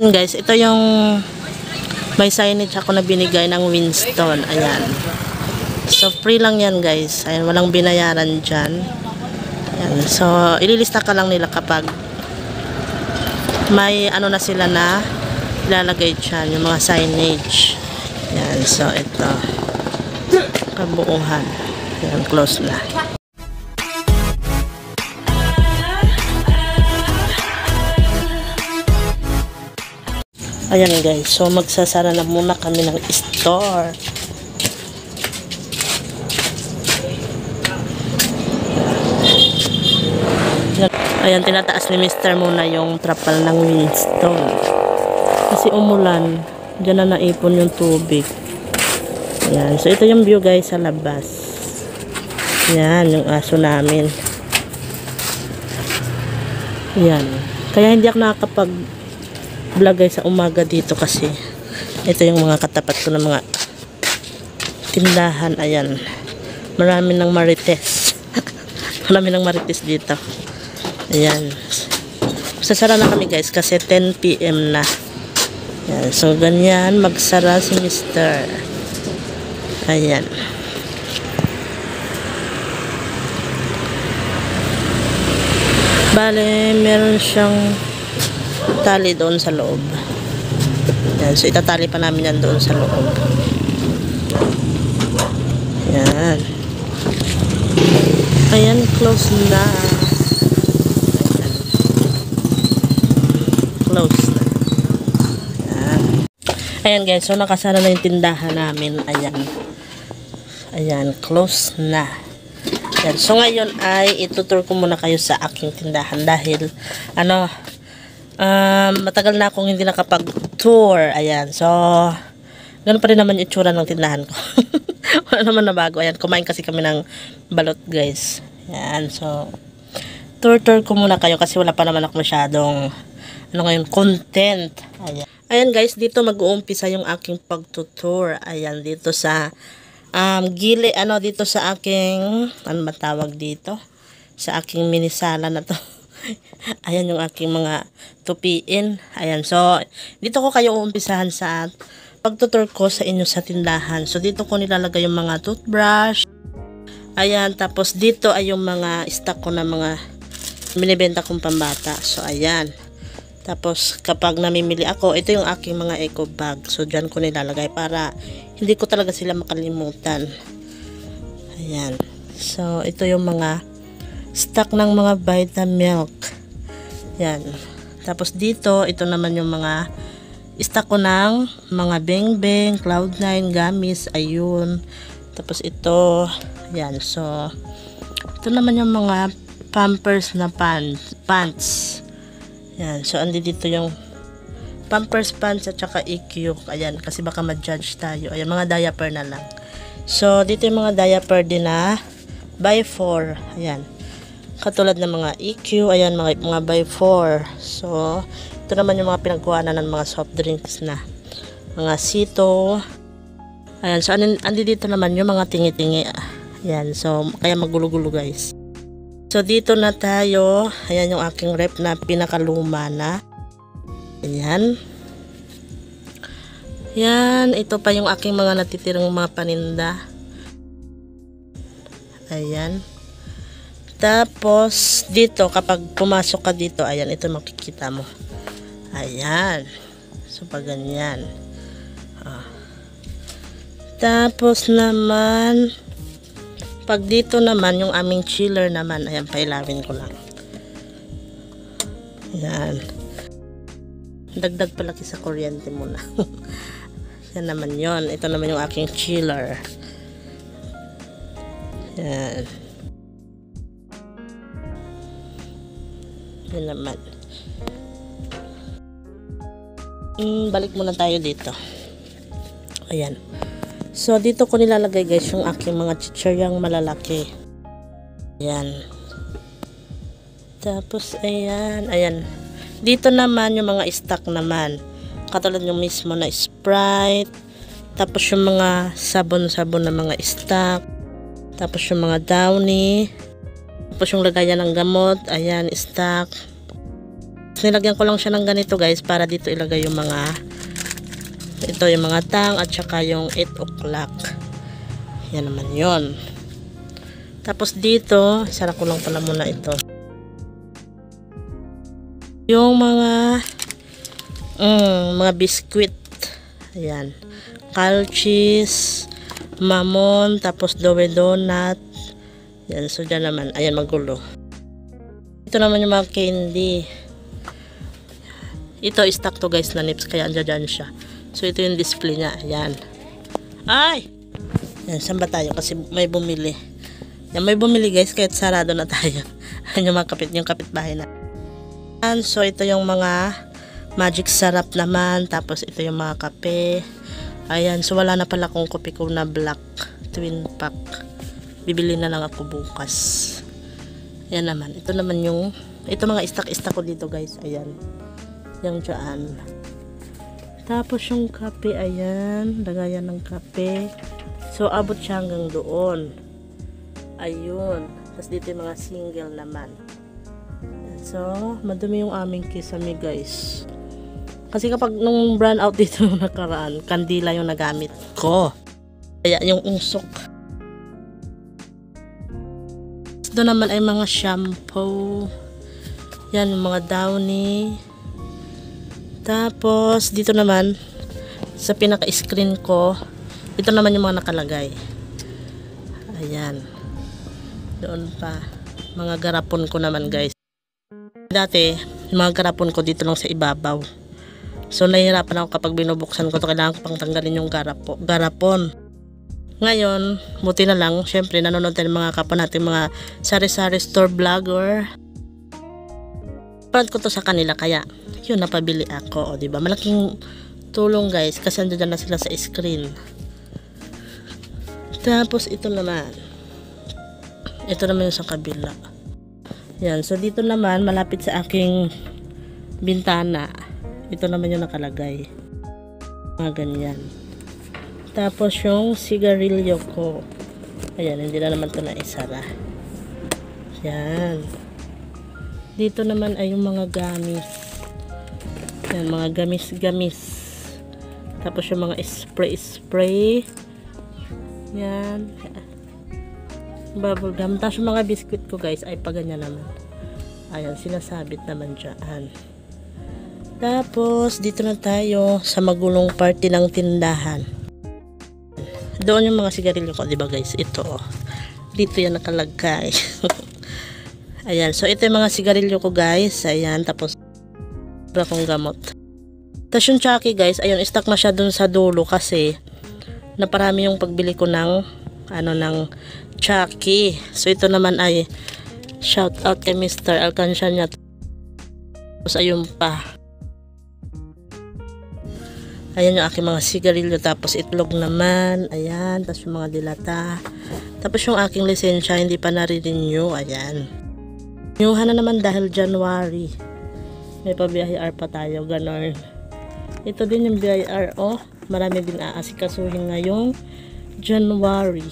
Guys, ito yung may signage ako na binigay ng Winston. Ayan. So, free lang yan guys. Ayan, walang binayaran dyan. Ayan. So, ililista ka lang nila kapag may ano na sila na ilalagay dyan, yung mga signage. Ayan. So, ito. Kabuuhan. Ayan, close na. Ayan guys, so magsasara na muna kami ng store. Ayan, tinataas ni Mr. muna yung trapal ng Winston. Kasi umulan, dyan na naipon yung tubig. Ayan, so ito yung view guys sa labas. Ayan, yung aso namin. Ayan. Kaya hindi ako nakakapag vlog guys sa umaga dito kasi ito yung mga katapat ko ng mga tindahan. Ayan. Marami ng marites. Marami ng marites dito. Ayan. Sasara na kami guys kasi 10pm na. Ayan. so ganyan. Magsara si mister. Ayan. Bale meron siyang tali doon sa loob. Yan. So, itatali pa namin yan doon sa loob. Yan. Ayan, close na. Ayan. Close na. Ayan. Ayan guys, so nakasara na yung tindahan namin. Ayan. Ayan, close na. Ayan. So ngayon ay itutur ko muna kayo sa aking tindahan dahil ano, um, matagal na akong hindi nakapag-tour. Ayan. So, ganun pa rin naman yung itsura ng tindahan ko. Wala naman na bago. Ayan. Kumain kasi kami ng balot, guys. Ayan. So, tour-tour ko muna kayo kasi wala pa naman ako masyadong ano ngayon, content. Ayan. Ayan, guys. Dito mag-uumpisa yung aking pag-tour. Ayan. Dito sa um, gili, ano, dito sa aking, ano ba tawag dito? Sa aking minisala na to. Ayan yung aking mga tupiin. Ayan. So, dito ko kayo uumpisahan sa pagtutur ko sa inyo sa tindahan. So, dito ko nilalagay yung mga toothbrush. Ayan. Tapos, dito ay yung mga stock ko na mga binibenta kong pambata. So, ayan. Tapos, kapag namimili ako, ito yung aking mga eco bag. So, dyan ko nilalagay para hindi ko talaga sila makalimutan. Ayan. So, ito yung mga stock ng mga Vitamilk. Yan. Tapos dito, ito naman yung mga stock ko ng mga Beng Beng, Cloud9, Gamis, ayun. Tapos ito, yan. So, ito naman yung mga pampers na pants. pants. Yan. So, andi dito yung pampers pants at saka EQ. Ayan, kasi baka ma-judge tayo. Ayan, mga diaper na lang. So, dito yung mga diaper din na by 4. Ayan katulad ng mga EQ, ayan mga, mga by 4 so ito naman yung mga pinagkuhanan ng mga soft drinks na. Mga sito. Ayan so andi, andi dito naman yung mga tingi-tingi. Ayan so kaya magulo-gulo guys. So dito na tayo. Ayan yung aking rep na pinakaluma na. Ayan. Yan ito pa yung aking mga natitirang mga paninda. Ayan tapos, dito, kapag pumasok ka dito, ayan, ito makikita mo. Ayan. So, pag ganyan. Ah. Tapos naman, pag dito naman, yung aming chiller naman, ayan, pailawin ko lang. Ayan. Dagdag palaki sa kuryente muna. yan naman yon Ito naman yung aking chiller. Ayan. Yun naman. Mm, balik muna tayo dito. Ayan. So, dito ko nilalagay guys yung aking mga chicharyang malalaki. Ayan. Tapos, ayan. Ayan. Dito naman yung mga stock naman. Katulad yung mismo na Sprite. Tapos yung mga sabon-sabon na mga stock. Tapos yung mga Downy. Tapos yung lagayan ng gamot, ayan, stock. nilagyan ko lang siya ng ganito guys para dito ilagay yung mga ito yung mga tang at saka yung 8 o'clock. Yan naman yon. Tapos dito, isara ko lang pala muna ito. Yung mga mm, mga biscuit. Ayan. Calchis, mamon, tapos dowe donut. Yan, so dyan naman. Ayan, magulo. Ito naman yung mga candy. Ito, stock to guys na nips. Kaya andyan dyan siya. So, ito yung display niya. Ayan. Ay! Yan, saan ba tayo? Kasi may bumili. Yan, may bumili guys. Kahit sarado na tayo. Ayan yung mga kapit, yung kapitbahay na. Ayan, so, ito yung mga magic sarap naman. Tapos, ito yung mga kape. Ayan, so wala na pala kong kopi ko na black twin pack. Bibili na lang ako bukas. Yan naman. Ito naman yung, ito mga istak-istak ko dito guys. Ayan. Yung dyan. Tapos yung kape, ayan. Lagayan ng kape. So, abot siya hanggang doon. Ayun. Tapos dito mga single naman. So, madumi yung aming kisame guys. Kasi kapag nung brand out dito nakaraan, kandila yung nagamit ko. Kaya yung usok. Doon naman ay mga shampoo. Yan, mga downy. Tapos, dito naman, sa pinaka-screen ko, ito naman yung mga nakalagay. Ayan. Doon pa. Mga garapon ko naman, guys. Dati, mga garapon ko dito lang sa ibabaw. So, nahihirapan ako kapag binubuksan ko to Kailangan ko pang tanggalin yung garapo, garapon. Ngayon, buti na lang, syempre, nanonood tayo ng mga kapwa natin, mga sari-sari store vlogger. Parang ko to sa kanila, kaya, yun, napabili ako, o, diba? Malaking tulong, guys, kasi andyan na sila sa screen. Tapos, ito naman. Ito naman yung sa kabila. Yan, so dito naman, malapit sa aking bintana, ito naman yung nakalagay. Mga ganyan. Tapos yung sigarilyo ko. Ayan, hindi na naman ito na isara. Yan. Dito naman ay yung mga gamis. Yan, mga gamis-gamis. Tapos yung mga spray-spray. Yan. Bubble gum. Tapos yung mga biscuit ko guys ay paganyan naman. Ayan, sinasabit naman dyan. Tapos, dito na tayo sa magulong party ng tindahan. Doon yung mga sigarilyo ko, di ba guys? Ito, oh. Dito yan nakalagay. Ayan, so ito yung mga sigarilyo ko guys. Ayan, tapos, para kong gamot. Tapos yung Chucky guys, ayun, stock na dun sa dulo kasi naparami yung pagbili ko ng ano ng Chucky. So ito naman ay shout out kay Mr. Alcanciana. Tapos ayun pa. Ayan yung aking mga sigarilyo. Tapos itlog naman. Ayan. Tapos yung mga dilata. Tapos yung aking lisensya hindi pa nare-renew. Ayan. Renewhan na naman dahil January. May pa BIR pa tayo. Ganon. Ito din yung BIR. Oh, marami din aasikasuhin ngayong January.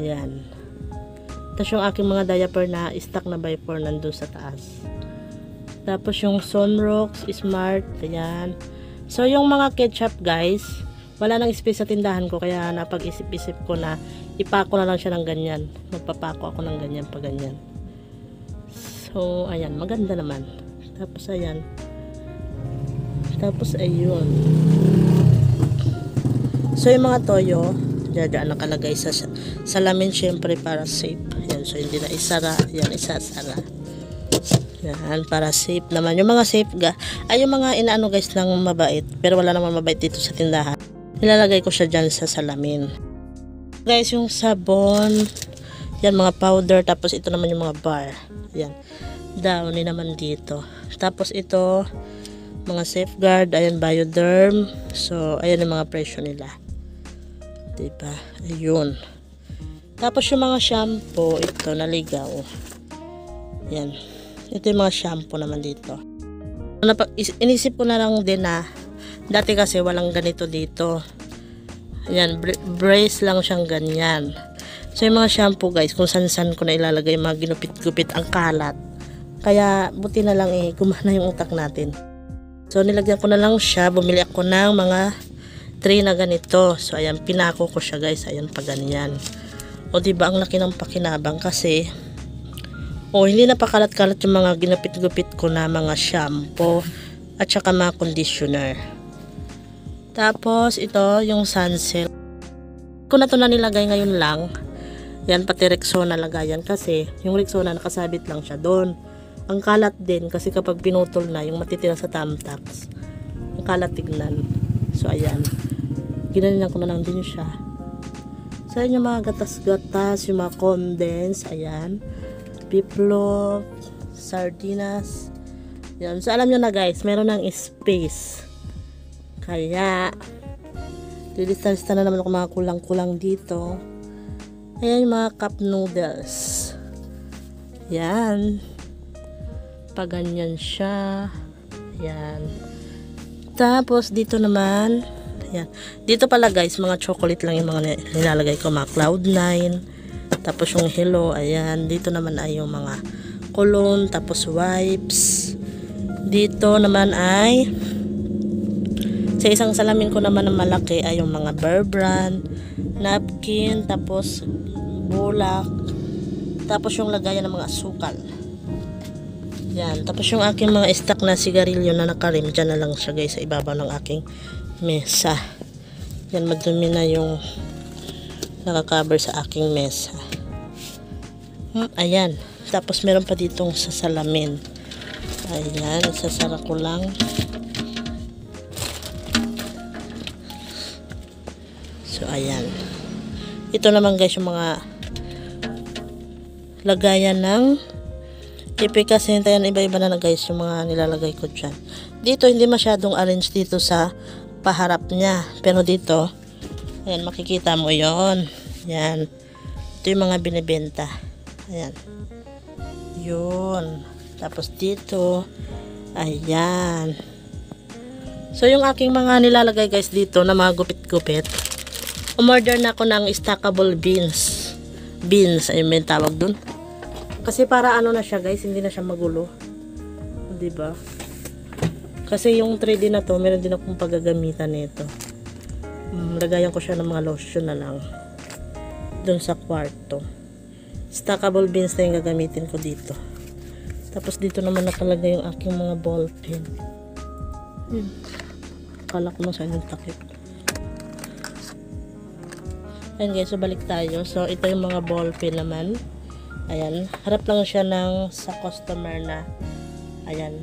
Ayan. Tapos yung aking mga diaper na stock na by 4 nandun sa taas. Tapos yung Sunrocks Smart. Ayan. So, yung mga ketchup guys, wala nang space sa tindahan ko kaya napag-isip-isip ko na ipako na lang siya ng ganyan. Magpapako ako ng ganyan pa ganyan. So, ayan, maganda naman. Tapos, ayan. Tapos, ayun. So, yung mga toyo, dyan nakalagay sa salamin syempre para safe. Ayan, so hindi na isara. Ayan, isasara. Yan, para safe naman. Yung mga safe ga, ay yung mga inaano guys lang mabait. Pero wala naman mabait dito sa tindahan. Nilalagay ko siya dyan sa salamin. Guys, yung sabon, yan mga powder, tapos ito naman yung mga bar. Yan. Downy naman dito. Tapos ito, mga safeguard, ayan, bioderm. So, ayan yung mga presyo nila. Diba? Ayun. Tapos yung mga shampoo, ito, naligaw. Yan. Ito yung mga shampoo naman dito. Inisip ko na lang din na dati kasi walang ganito dito. Yan, brace lang siyang ganyan. So yung mga shampoo guys, kung san-san ko na ilalagay yung mga ginupit-gupit ang kalat. Kaya buti na lang eh, gumana yung utak natin. So nilagyan ko na lang siya, bumili ako ng mga tray na ganito. So ayan, pinako ko siya guys, ayan pa ganyan. O di ba ang laki ng pakinabang kasi o hindi na pakalat-kalat yung mga ginapit-gupit ko na mga shampoo at saka mga conditioner. Tapos ito yung sunsilk. Ko na to na nilagay ngayon lang. Yan pati Rexona lagayan kasi yung Rexona nakasabit lang siya doon. Ang kalat din kasi kapag pinutol na yung matitira sa tamtax. Ang kalat tignan. So ayan. Ginanyan ko na lang din siya. So yung mga gatas-gatas, yung mga condense, ayan. Piplo, sardinas. Yan. So alam nyo na guys, meron ng space. Kaya, lilista-lista na naman ako mga kulang-kulang dito. Ayan yung mga cup noodles. Yan. Paganyan siya. Ayan. Tapos, dito naman, ayan. Dito pala guys, mga chocolate lang yung mga nilalagay ko. Mga Cloud9. Tapos yung hello, ayan. Dito naman ay yung mga cologne, tapos wipes. Dito naman ay sa isang salamin ko naman na malaki ay yung mga Bear Brand, napkin, tapos bulak, tapos yung lagayan ng mga asukal. Yan. Tapos yung aking mga stock na sigarilyo na nakarim, dyan na lang siya guys sa ibabaw ng aking mesa. Yan, madumi na yung nakakover sa aking mesa. Hmm, ayan. Tapos meron pa ditong sa salamin. Ayan, sasara ko lang. So, ayan. Ito naman guys yung mga lagayan ng ipi kasi hintayan iba-iba na, na guys yung mga nilalagay ko dyan. Dito hindi masyadong arrange dito sa paharap niya. Pero dito, ayan makikita mo yon Yan. Ito yung mga binibenta. Ayan. Yun. Tapos dito, ayan. So yung aking mga nilalagay guys dito na mga gupit-gupit, umorder na ako ng stackable beans. Beans, ay may tawag dun. Kasi para ano na siya guys, hindi na siya magulo. ba? Kasi yung 3D na to, meron din akong paggagamitan nito. Um, lagayan ko siya ng mga lotion na lang. Doon sa kwarto. Stackable beans na yung gagamitin ko dito. Tapos dito naman nakalagay yung aking mga ball pen. Yun. Kala ko saan yung takip. Ayan guys, so balik tayo. So, ito yung mga ball pen naman. Ayan. Harap lang siya ng sa customer na ayan.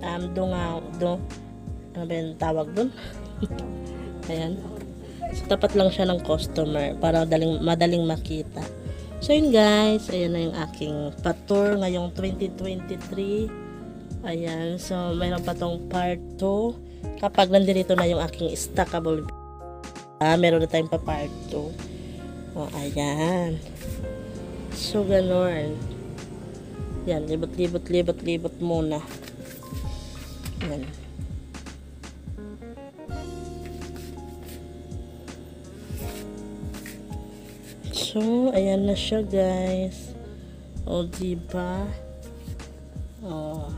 Um, dungaw, do, ano ba yung tawag dun? ayan. So, tapat lang siya ng customer para madaling, madaling makita. So, yun guys. Ayan na yung aking patour ngayong 2023. Ayan. So, mayroon pa tong part 2. Kapag nandito na yung aking stackable Ah, meron na tayong pa part 2. O, ayan. So, ganon. Yan, libot-libot-libot-libot muna. Yan. So, ayan na siya, guys. O, diba? O.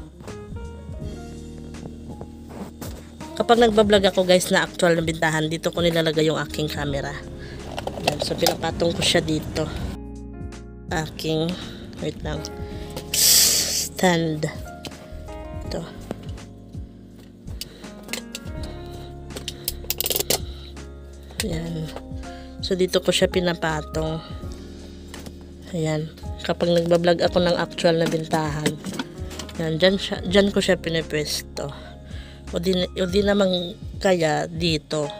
Kapag nagbablog ako, guys, na actual na bintahan, dito ko nilalagay yung aking camera. Yan. So, pinapatong ko siya dito. Aking, wait lang, stand. Ito. Yan. So, dito ko siya pinapatong. Ayan. Kapag nagbablog ako ng actual na bintahan. Yan. Dyan, siya, dyan ko siya pinipwesto. O di, o di naman kaya dito.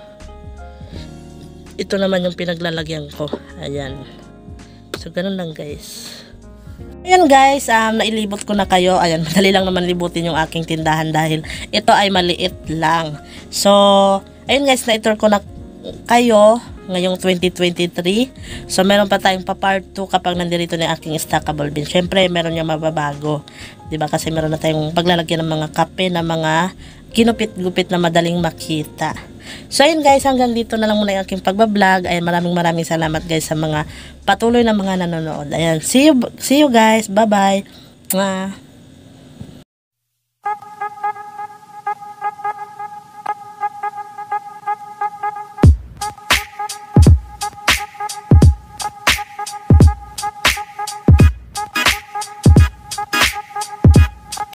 Ito naman yung pinaglalagyan ko. Ayan. So, ganun lang guys. Ayan guys, um, nailibot ko na kayo. Ayan, madali lang naman libutin yung aking tindahan dahil ito ay maliit lang. So, ayun guys, na-tour ko na kayo ngayong 2023. So, meron pa tayong pa part 2 kapag nandito na aking stackable bin. Siyempre, meron yung mababago. ba diba? Kasi meron na tayong paglalagyan ng mga kape na mga ginupit-gupit na madaling makita. So, ayun guys, hanggang dito na lang muna yung aking pagbablog. Ayan, maraming maraming salamat guys sa mga patuloy na mga nanonood. Ayan, see you, see you guys. Bye-bye.